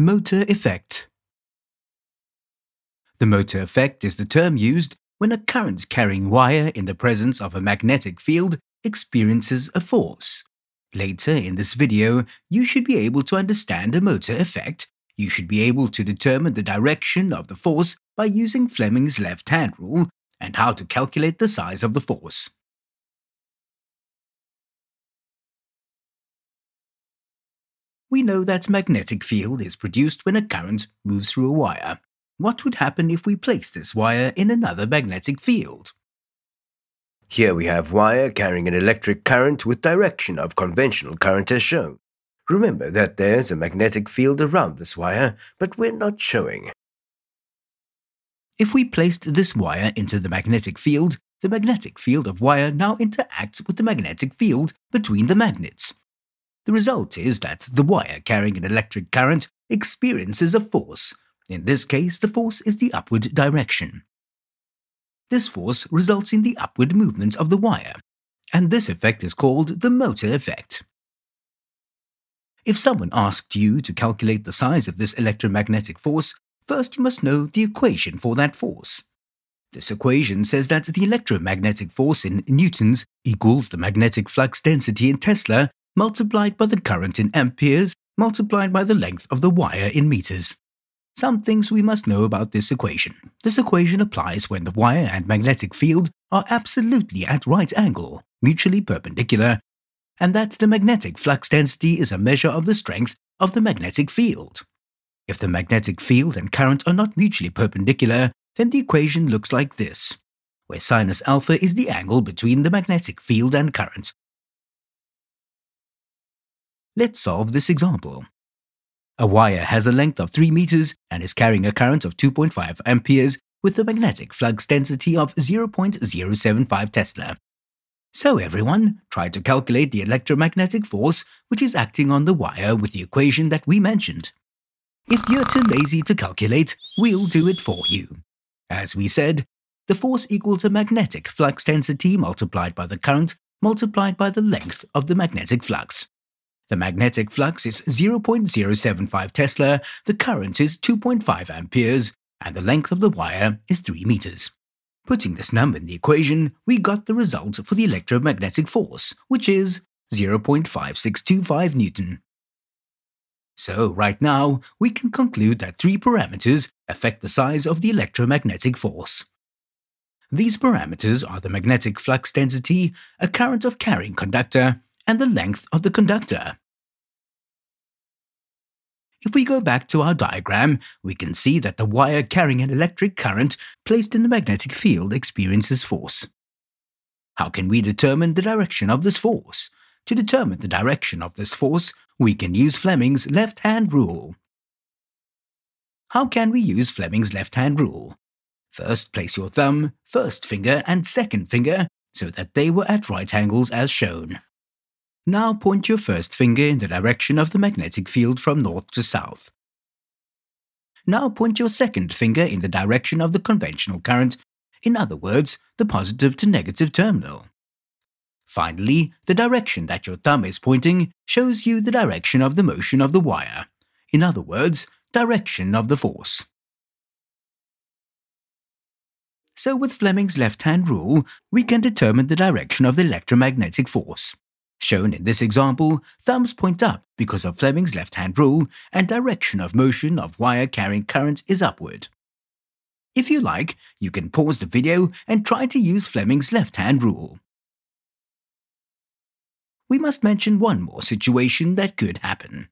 Motor effect. The motor effect is the term used when a current carrying wire in the presence of a magnetic field experiences a force. Later in this video, you should be able to understand a motor effect. You should be able to determine the direction of the force by using Fleming's left-hand rule and how to calculate the size of the force. We know that magnetic field is produced when a current moves through a wire. What would happen if we place this wire in another magnetic field? Here we have wire carrying an electric current with direction of conventional current as shown. Remember that there's a magnetic field around this wire, but we're not showing. If we placed this wire into the magnetic field, the magnetic field of wire now interacts with the magnetic field between the magnets. The result is that the wire carrying an electric current experiences a force. In this case, the force is the upward direction. This force results in the upward movement of the wire, and this effect is called the motor effect. If someone asked you to calculate the size of this electromagnetic force, first you must know the equation for that force. This equation says that the electromagnetic force in newtons equals the magnetic flux density in Tesla multiplied by the current in amperes multiplied by the length of the wire in meters. Some things we must know about this equation. This equation applies when the wire and magnetic field are absolutely at right angle, mutually perpendicular, and that the magnetic flux density is a measure of the strength of the magnetic field. If the magnetic field and current are not mutually perpendicular, then the equation looks like this, where sinus alpha is the angle between the magnetic field and current, Let's solve this example. A wire has a length of 3 meters and is carrying a current of 2.5 amperes with a magnetic flux density of 0.075 Tesla. So everyone, try to calculate the electromagnetic force which is acting on the wire with the equation that we mentioned. If you're too lazy to calculate, we'll do it for you. As we said, the force equals a magnetic flux density multiplied by the current multiplied by the length of the magnetic flux. The magnetic flux is 0.075 Tesla, the current is 2.5 amperes, and the length of the wire is 3 meters. Putting this number in the equation, we got the result for the electromagnetic force, which is 0.5625 Newton. So, right now, we can conclude that three parameters affect the size of the electromagnetic force. These parameters are the magnetic flux density, a current of carrying conductor, and the length of the conductor. If we go back to our diagram, we can see that the wire carrying an electric current placed in the magnetic field experiences force. How can we determine the direction of this force? To determine the direction of this force, we can use Fleming's left-hand rule. How can we use Fleming's left-hand rule? First, place your thumb, first finger and second finger so that they were at right angles as shown. Now point your first finger in the direction of the magnetic field from north to south. Now point your second finger in the direction of the conventional current, in other words, the positive to negative terminal. Finally, the direction that your thumb is pointing shows you the direction of the motion of the wire, in other words, direction of the force. So with Fleming's left-hand rule, we can determine the direction of the electromagnetic force. Shown in this example, thumbs point up because of Fleming's left-hand rule and direction of motion of wire carrying current is upward. If you like, you can pause the video and try to use Fleming's left-hand rule. We must mention one more situation that could happen.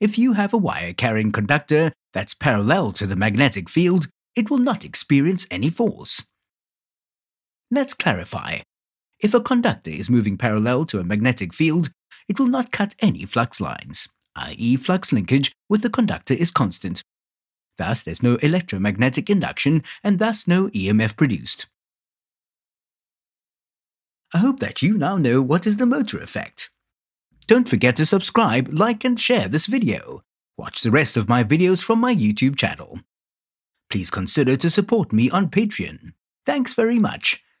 If you have a wire carrying conductor that's parallel to the magnetic field, it will not experience any force. Let's clarify. If a conductor is moving parallel to a magnetic field, it will not cut any flux lines, i.e. flux linkage with the conductor is constant. Thus, there's no electromagnetic induction and thus no EMF produced. I hope that you now know what is the motor effect. Don't forget to subscribe, like and share this video. Watch the rest of my videos from my YouTube channel. Please consider to support me on Patreon. Thanks very much.